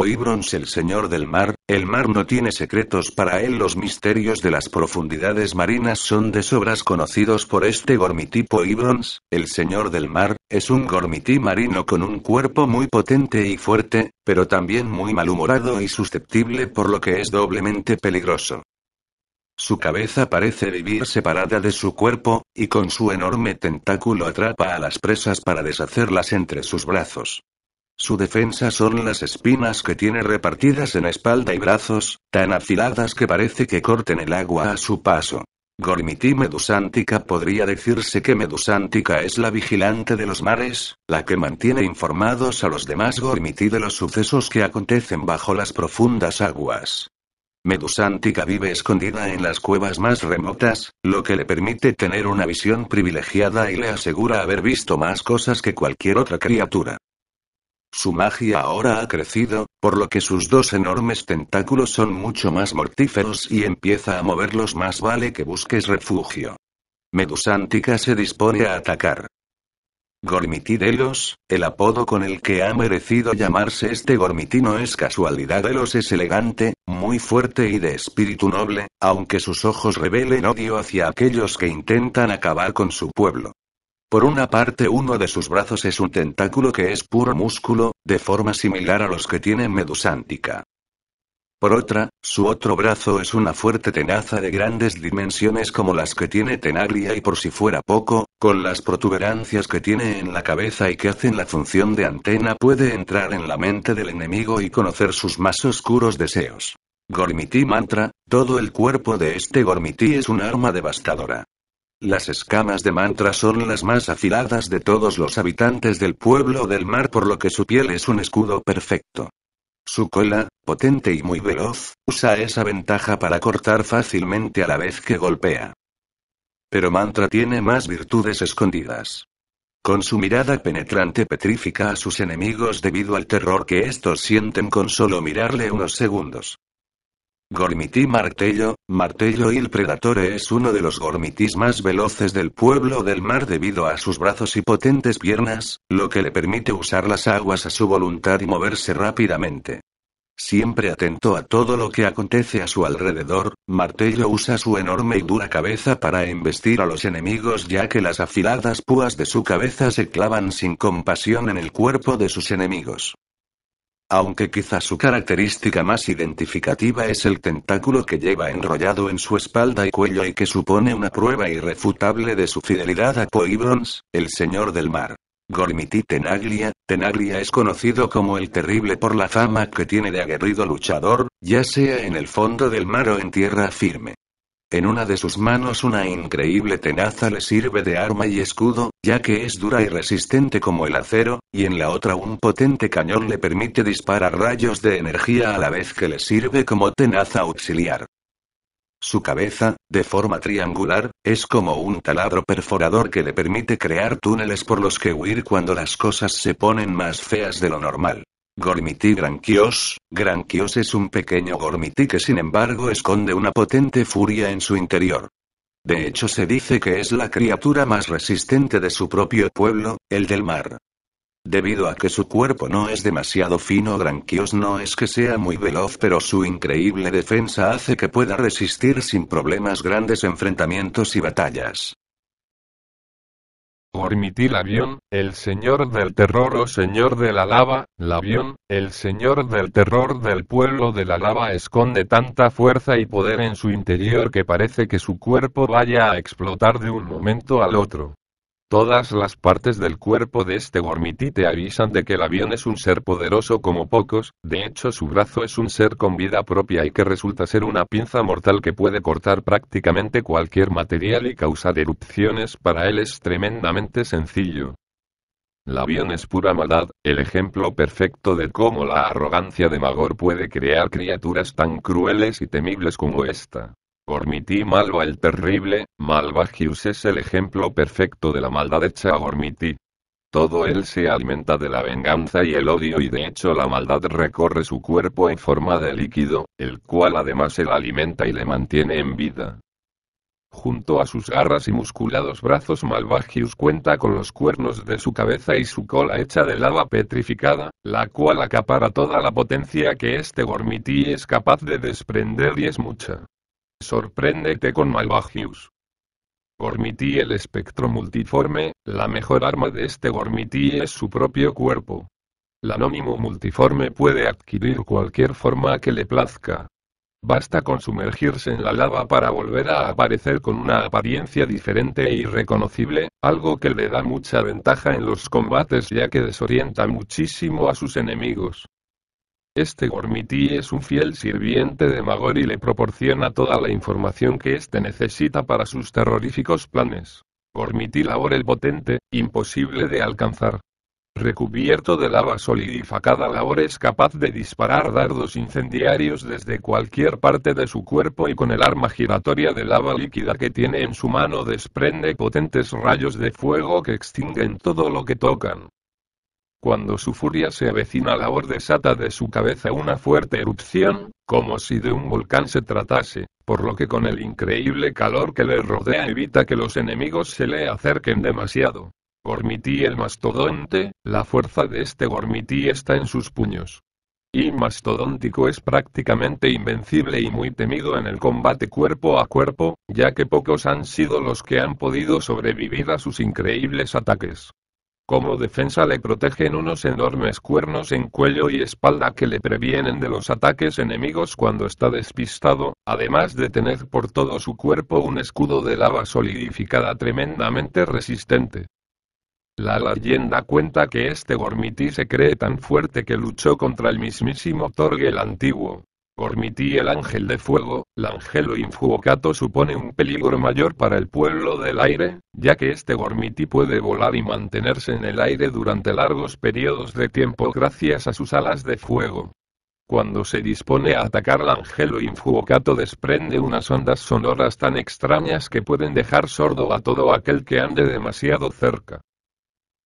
Poibrons el señor del mar, el mar no tiene secretos para él los misterios de las profundidades marinas son de sobras conocidos por este Gormití Poibrons, el señor del mar, es un Gormití marino con un cuerpo muy potente y fuerte, pero también muy malhumorado y susceptible por lo que es doblemente peligroso. Su cabeza parece vivir separada de su cuerpo, y con su enorme tentáculo atrapa a las presas para deshacerlas entre sus brazos. Su defensa son las espinas que tiene repartidas en espalda y brazos, tan afiladas que parece que corten el agua a su paso. Gormiti Medusántica podría decirse que Medusántica es la vigilante de los mares, la que mantiene informados a los demás Gormiti de los sucesos que acontecen bajo las profundas aguas. Medusántica vive escondida en las cuevas más remotas, lo que le permite tener una visión privilegiada y le asegura haber visto más cosas que cualquier otra criatura. Su magia ahora ha crecido, por lo que sus dos enormes tentáculos son mucho más mortíferos y empieza a moverlos más vale que busques refugio. Medusántica se dispone a atacar. Gormitidelos, el apodo con el que ha merecido llamarse este gormitino es casualidad. Delos es elegante, muy fuerte y de espíritu noble, aunque sus ojos revelen odio hacia aquellos que intentan acabar con su pueblo. Por una parte uno de sus brazos es un tentáculo que es puro músculo, de forma similar a los que tiene Medusántica. Por otra, su otro brazo es una fuerte tenaza de grandes dimensiones como las que tiene Tenaglia y por si fuera poco, con las protuberancias que tiene en la cabeza y que hacen la función de antena puede entrar en la mente del enemigo y conocer sus más oscuros deseos. Gormiti Mantra, todo el cuerpo de este Gormiti es un arma devastadora. Las escamas de mantra son las más afiladas de todos los habitantes del pueblo del mar por lo que su piel es un escudo perfecto. Su cola, potente y muy veloz, usa esa ventaja para cortar fácilmente a la vez que golpea. Pero Mantra tiene más virtudes escondidas. Con su mirada penetrante petrifica a sus enemigos debido al terror que estos sienten con solo mirarle unos segundos. Gormiti Martello, Martello il Predatore es uno de los gormitis más veloces del pueblo del mar debido a sus brazos y potentes piernas, lo que le permite usar las aguas a su voluntad y moverse rápidamente. Siempre atento a todo lo que acontece a su alrededor, Martello usa su enorme y dura cabeza para embestir a los enemigos ya que las afiladas púas de su cabeza se clavan sin compasión en el cuerpo de sus enemigos. Aunque quizá su característica más identificativa es el tentáculo que lleva enrollado en su espalda y cuello y que supone una prueba irrefutable de su fidelidad a Poibrons, el señor del mar. Gormiti Tenaglia, Tenaglia es conocido como el terrible por la fama que tiene de aguerrido luchador, ya sea en el fondo del mar o en tierra firme. En una de sus manos una increíble tenaza le sirve de arma y escudo, ya que es dura y resistente como el acero, y en la otra un potente cañón le permite disparar rayos de energía a la vez que le sirve como tenaza auxiliar. Su cabeza, de forma triangular, es como un taladro perforador que le permite crear túneles por los que huir cuando las cosas se ponen más feas de lo normal. Gormiti Granquios, Granquios es un pequeño gormiti que sin embargo esconde una potente furia en su interior. De hecho se dice que es la criatura más resistente de su propio pueblo, el del mar. Debido a que su cuerpo no es demasiado fino, Granquios no es que sea muy veloz, pero su increíble defensa hace que pueda resistir sin problemas grandes enfrentamientos y batallas. Gormitil avión, el señor del terror o señor de la lava, avión, el señor del terror del pueblo de la lava esconde tanta fuerza y poder en su interior que parece que su cuerpo vaya a explotar de un momento al otro. Todas las partes del cuerpo de este Gormiti te avisan de que el avión es un ser poderoso como pocos, de hecho su brazo es un ser con vida propia y que resulta ser una pinza mortal que puede cortar prácticamente cualquier material y causar erupciones, para él es tremendamente sencillo. El avión es pura maldad, el ejemplo perfecto de cómo la arrogancia de Magor puede crear criaturas tan crueles y temibles como esta. Gormiti Malva el terrible, Malvagius es el ejemplo perfecto de la maldad hecha a Gormiti. Todo él se alimenta de la venganza y el odio y de hecho la maldad recorre su cuerpo en forma de líquido, el cual además él alimenta y le mantiene en vida. Junto a sus garras y musculados brazos Malvagius cuenta con los cuernos de su cabeza y su cola hecha de lava petrificada, la cual acapara toda la potencia que este Gormiti es capaz de desprender y es mucha. Sorpréndete con Malvagius. Gormiti el espectro multiforme, la mejor arma de este Gormiti es su propio cuerpo. El anónimo multiforme puede adquirir cualquier forma que le plazca, Basta con sumergirse en la lava para volver a aparecer con una apariencia diferente e irreconocible, algo que le da mucha ventaja en los combates ya que desorienta muchísimo a sus enemigos. Este Gormiti es un fiel sirviente de Magor y le proporciona toda la información que éste necesita para sus terroríficos planes. Gormiti labor el potente, imposible de alcanzar. Recubierto de lava solidificada Labor es capaz de disparar dardos incendiarios desde cualquier parte de su cuerpo y con el arma giratoria de lava líquida que tiene en su mano desprende potentes rayos de fuego que extinguen todo lo que tocan. Cuando su furia se avecina Labor desata de su cabeza una fuerte erupción, como si de un volcán se tratase, por lo que con el increíble calor que le rodea evita que los enemigos se le acerquen demasiado. Gormiti el mastodonte, la fuerza de este Gormiti está en sus puños. Y mastodóntico es prácticamente invencible y muy temido en el combate cuerpo a cuerpo, ya que pocos han sido los que han podido sobrevivir a sus increíbles ataques. Como defensa le protegen unos enormes cuernos en cuello y espalda que le previenen de los ataques enemigos cuando está despistado, además de tener por todo su cuerpo un escudo de lava solidificada tremendamente resistente. La leyenda cuenta que este Gormiti se cree tan fuerte que luchó contra el mismísimo Torg el Antiguo. Gormiti el Ángel de Fuego, el Angelo Infuocato supone un peligro mayor para el pueblo del aire, ya que este Gormiti puede volar y mantenerse en el aire durante largos periodos de tiempo gracias a sus alas de fuego. Cuando se dispone a atacar al Angelo Infuocato desprende unas ondas sonoras tan extrañas que pueden dejar sordo a todo aquel que ande demasiado cerca.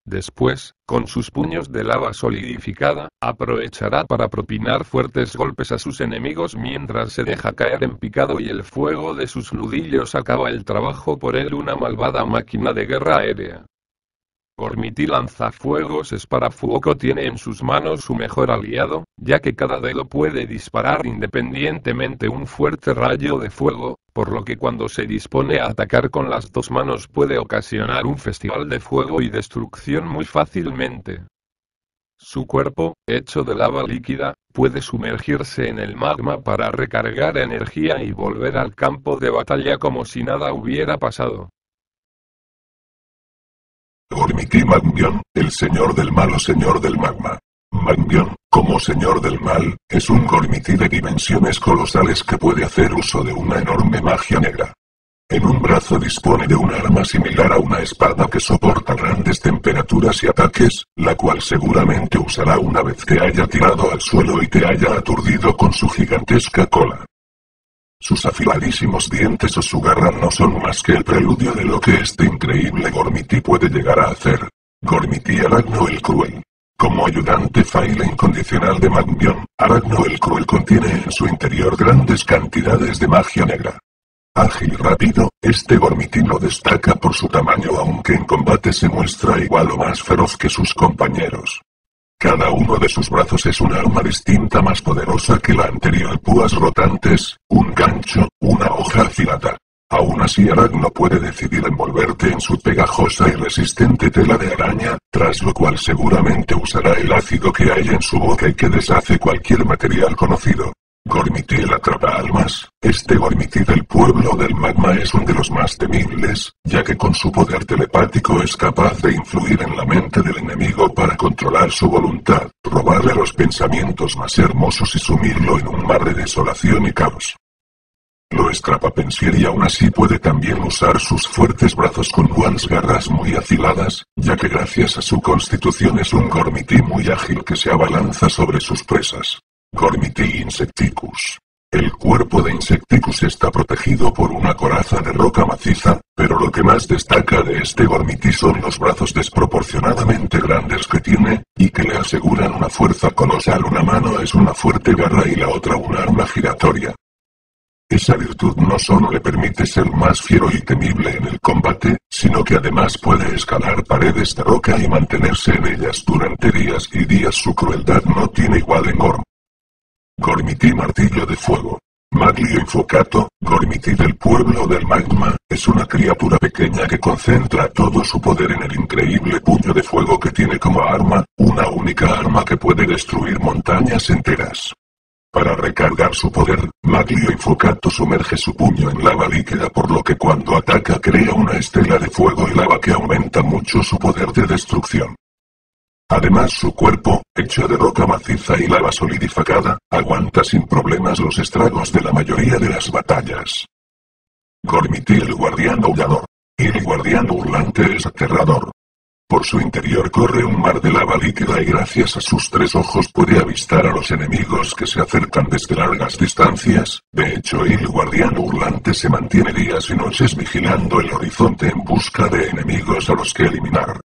Después, con sus puños de lava solidificada, aprovechará para propinar fuertes golpes a sus enemigos mientras se deja caer en picado y el fuego de sus nudillos acaba el trabajo por él una malvada máquina de guerra aérea. Gormiti lanzafuegos Esparafuoco tiene en sus manos su mejor aliado, ya que cada dedo puede disparar independientemente un fuerte rayo de fuego, por lo que cuando se dispone a atacar con las dos manos puede ocasionar un festival de fuego y destrucción muy fácilmente. Su cuerpo, hecho de lava líquida, puede sumergirse en el magma para recargar energía y volver al campo de batalla como si nada hubiera pasado. Magmion, el señor del mal o señor del magma. Magmion, como señor del mal, es un Gormiti de dimensiones colosales que puede hacer uso de una enorme magia negra. En un brazo dispone de un arma similar a una espada que soporta grandes temperaturas y ataques, la cual seguramente usará una vez que haya tirado al suelo y te haya aturdido con su gigantesca cola. Sus afiladísimos dientes o su garra no son más que el preludio de lo que este increíble Gormiti puede llegar a hacer. Gormiti Aragno el Cruel. Como ayudante faila incondicional de Magmion, Aragno el Cruel contiene en su interior grandes cantidades de magia negra. Ágil y rápido, este Gormiti no destaca por su tamaño aunque en combate se muestra igual o más feroz que sus compañeros. Cada uno de sus brazos es un arma distinta más poderosa que la anterior. Púas rotantes, un gancho, una hoja afilada. Aún así Aragno puede decidir envolverte en su pegajosa y resistente tela de araña, tras lo cual seguramente usará el ácido que hay en su boca y que deshace cualquier material conocido. Gormitil atrapa almas. Este Gormitil del pueblo del magma es uno de los más temibles, ya que con su poder telepático es capaz de influir en la mente del enemigo para controlar su voluntad, robarle los pensamientos más hermosos y sumirlo en un mar de desolación y caos. Lo estrapa pensier y aún así puede también usar sus fuertes brazos con unas garras muy afiladas, ya que gracias a su constitución es un Gormiti muy ágil que se abalanza sobre sus presas. Gormiti Insecticus. El cuerpo de Insecticus está protegido por una coraza de roca maciza, pero lo que más destaca de este Gormiti son los brazos desproporcionadamente grandes que tiene, y que le aseguran una fuerza colosal. Una mano es una fuerte garra y la otra un arma giratoria. Esa virtud no solo le permite ser más fiero y temible en el combate, sino que además puede escalar paredes de roca y mantenerse en ellas durante días y días. Su crueldad no tiene igual en Gorm. Gormiti Martillo de Fuego. Maglio Infocato, Gormiti del pueblo del magma, es una criatura pequeña que concentra todo su poder en el increíble puño de fuego que tiene como arma, una única arma que puede destruir montañas enteras. Para recargar su poder, Maglio Infocato sumerge su puño en lava líquida por lo que cuando ataca crea una estela de fuego y lava que aumenta mucho su poder de destrucción. Además su cuerpo, hecho de roca maciza y lava solidificada, aguanta sin problemas los estragos de la mayoría de las batallas. Gormiti el guardián aullador. Y el guardián hurlante es aterrador. Por su interior corre un mar de lava líquida y gracias a sus tres ojos puede avistar a los enemigos que se acercan desde largas distancias. De hecho, el guardián hurlante se mantiene días y noches vigilando el horizonte en busca de enemigos a los que eliminar.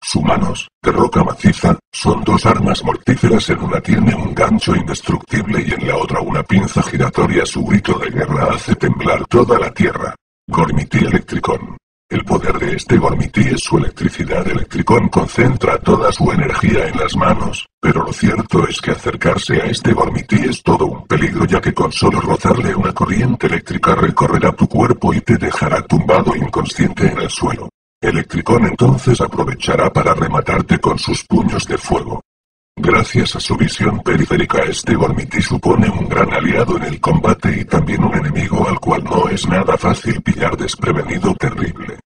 Sus manos, de roca maciza, son dos armas mortíferas en una tiene un gancho indestructible y en la otra una pinza giratoria. Su grito de guerra hace temblar toda la tierra. Gormiti Electricón. El poder de este Gormiti es su electricidad. Electricón concentra toda su energía en las manos, pero lo cierto es que acercarse a este Gormiti es todo un peligro ya que con solo rozarle una corriente eléctrica recorrerá tu cuerpo y te dejará tumbado inconsciente en el suelo. Electricón entonces aprovechará para rematarte con sus puños de fuego. Gracias a su visión periférica este Gormiti supone un gran aliado en el combate y también un enemigo al cual no es nada fácil pillar desprevenido terrible.